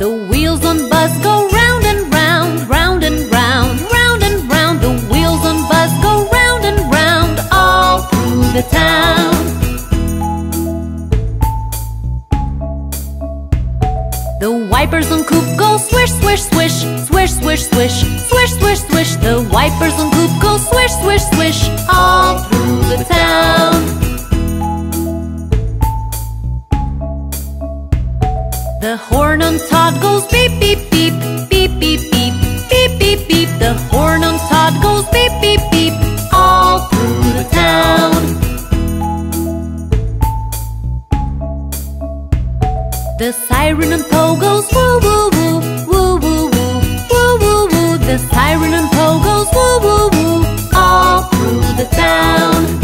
The wheels on bus go round and round, round and round, round and round. The wheels on bus go round and round all through the town. The wipers on coupe go swish, swish, swish, swish, swish, swish, swish, swish, swish. The wipers on coupe go swish, swish, swish all through The horn on Todd goes beep, beep, beep, beep, beep, beep, beep, beep, beep. The horn on Todd goes beep, beep, beep all through the town. The siren on Poe goes woo,